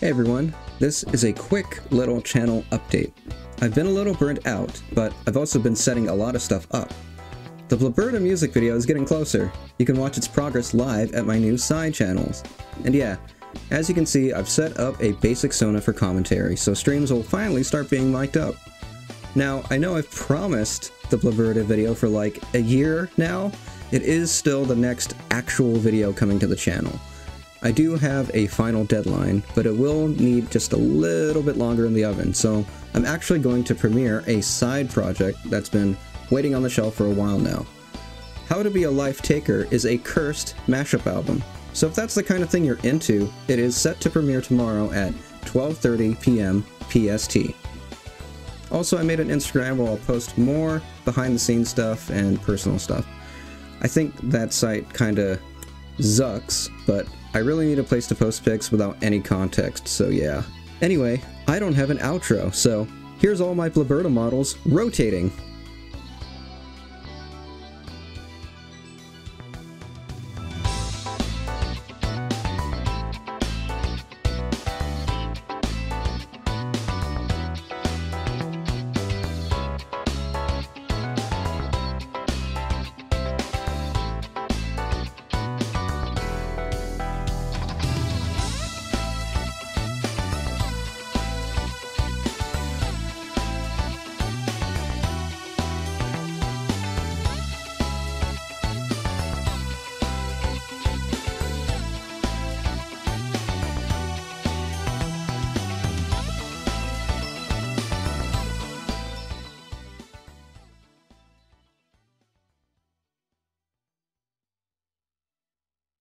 Hey everyone, this is a quick little channel update. I've been a little burnt out, but I've also been setting a lot of stuff up. The Bloberta music video is getting closer. You can watch its progress live at my new side channels. And yeah, as you can see, I've set up a basic Sona for commentary, so streams will finally start being mic'd up. Now, I know I've promised the Bloberta video for like a year now. It is still the next actual video coming to the channel. I do have a final deadline, but it will need just a little bit longer in the oven, so I'm actually going to premiere a side project that's been waiting on the shelf for a while now. How to Be a Life Taker is a cursed mashup album, so if that's the kind of thing you're into, it is set to premiere tomorrow at 12.30 p.m. PST. Also, I made an Instagram where I'll post more behind the scenes stuff and personal stuff. I think that site kinda zucks, but I really need a place to post pics without any context, so yeah. Anyway, I don't have an outro, so here's all my Bloberta models rotating.